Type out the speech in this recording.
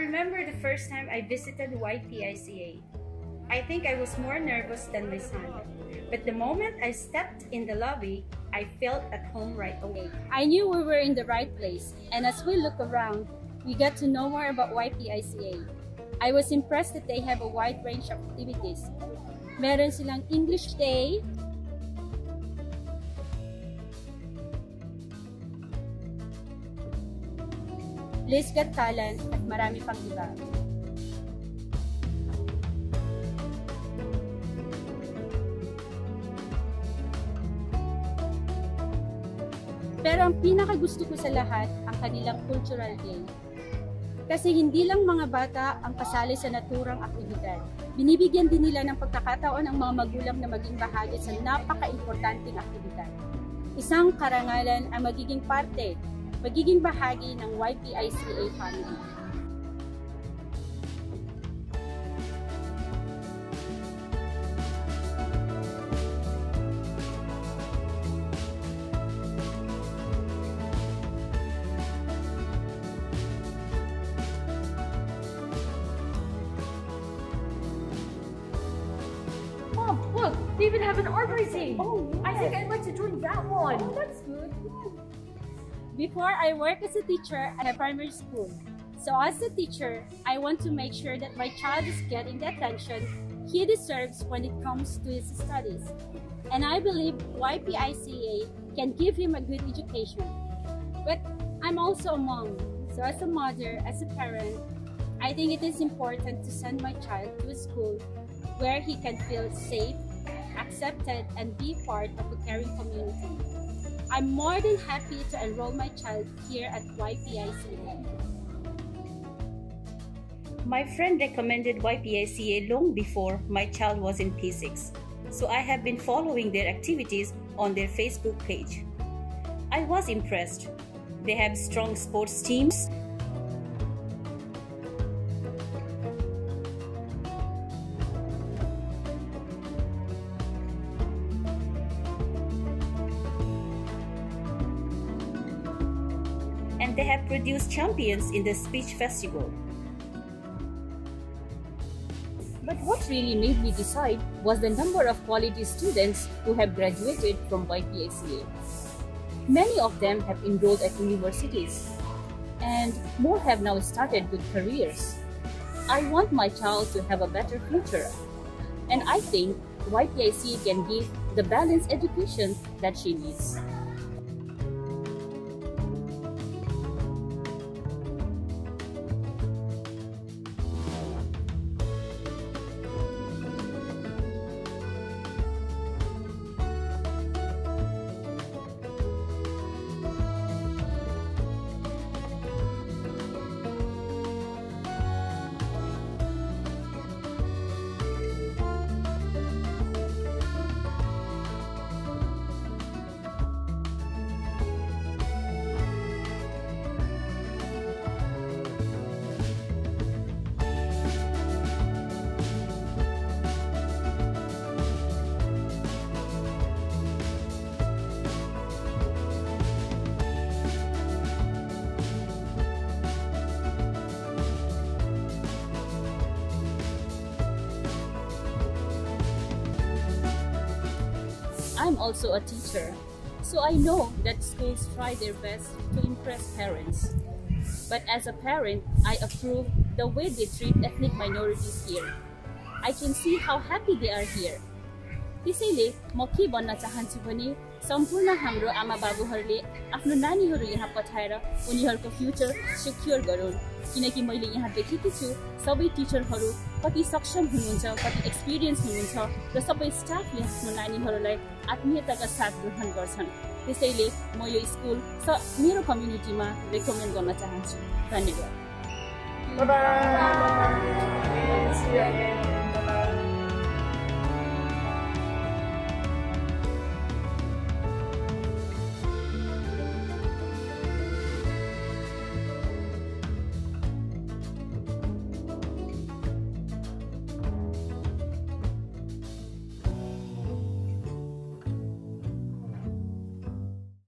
remember the first time I visited YPICA. I think I was more nervous than my son. But the moment I stepped in the lobby, I felt at home right away. I knew we were in the right place, and as we look around, we got to know more about YPICA. I was impressed that they have a wide range of activities. Meron silang English Day, Liz Got Talent, at marami pang iba. Pero ang pinaka gusto ko sa lahat, ang kanilang cultural day. Kasi hindi lang mga bata ang kasali sa naturang aktibidad. Binibigyan din nila ng pagkakataon ang mga magulang na maging bahagi sa napaka-importanting aktibidad. Isang karangalan ang magiging parte, magiging bahagi ng YPICA family. Mom, look, they even have an art racing. Oh, I think I'd like to join that one. Oh, that's good. Before I work as a teacher at a primary school. So as a teacher, I want to make sure that my child is getting the attention he deserves when it comes to his studies. And I believe YPICA can give him a good education. But I'm also a mom. So as a mother, as a parent, I think it is important to send my child to a school where he can feel safe, accepted, and be part of a caring community. I'm more than happy to enroll my child here at YPICA. My friend recommended YPICA long before my child was in P6, so I have been following their activities on their Facebook page. I was impressed. They have strong sports teams, they have produced champions in the speech festival. But what really made me decide was the number of quality students who have graduated from YPICA. Many of them have enrolled at universities, and more have now started good careers. I want my child to have a better future, and I think YPICA can give the balanced education that she needs. I'm also a teacher, so I know that schools try their best to impress parents. But as a parent, I approve the way they treat ethnic minorities here. I can see how happy they are here. त्यसैले म के भन्न चाहन्छु भने सम्पूर्ण हाम्रो आमा बाबुहरूले आफ्नो नानीहरू यहाँ पठाएर उनीहरूको फ्युचर सिक्योर गरून् किनकि मैले यहाँ देखेकी छु सबै टिचरहरू कति सक्षम हुनुहुन्छ कति एक्सपिरियन्स हुनुहुन्छ र सबै स्टाफले आफ्नो नानीहरूलाई आत्मीयताका साथ ग्रहण गर्छन्। त्यसैले म यो स्कुल स मेरो कम्युनिटीमा रेकमेन्ड गर्न चाहन्छु। धन्यवाद।